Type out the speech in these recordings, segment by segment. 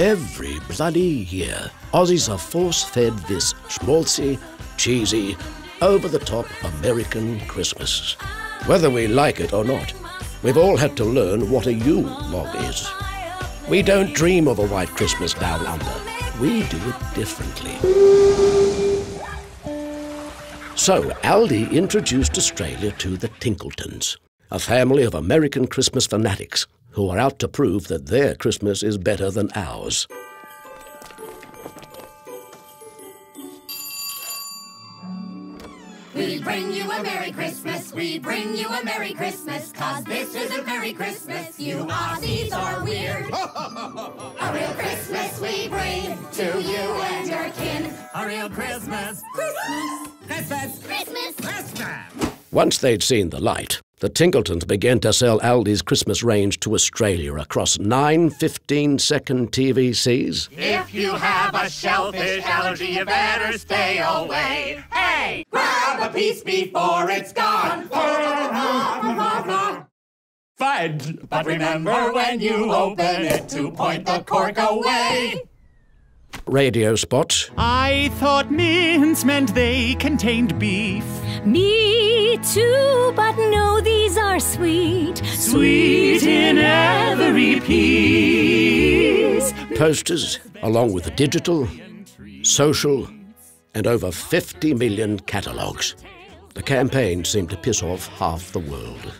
Every bloody year, Aussies are force fed this schmaltzy, cheesy, over the top American Christmas. Whether we like it or not, we've all had to learn what a Yule log is. We don't dream of a white Christmas down under. We do it differently. So Aldi introduced Australia to the Tinkletons, a family of American Christmas fanatics who are out to prove that their Christmas is better than ours. We bring you a Merry Christmas, we bring you a Merry Christmas, cause this is a Merry Christmas. You Aussies are weird. a real Christmas we bring to you and your kin. A real Christmas. Christmas! Christmas. Christmas! Christmas. Once they'd seen the light, the Tinkletons began to sell Aldi's Christmas range to Australia across nine 15 second TVCs. If you have a shellfish allergy, you better stay away. Hey, grab a piece before it's gone. Fudge! But remember when you open it to point the cork away. Radio spots, I thought mince meant they contained beef. Me too, but no, these are sweet. Sweet in every piece. posters, along with the digital, social, and over 50 million catalogues. The campaign seemed to piss off half the world.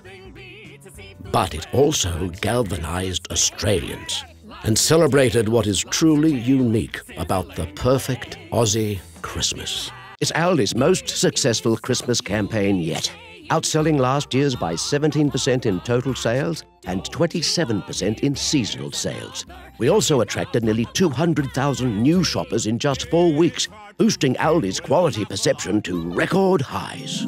But it also galvanized Australians and celebrated what is truly unique about the perfect Aussie Christmas. It's Aldi's most successful Christmas campaign yet, outselling last year's by 17% in total sales and 27% in seasonal sales. We also attracted nearly 200,000 new shoppers in just four weeks, boosting Aldi's quality perception to record highs.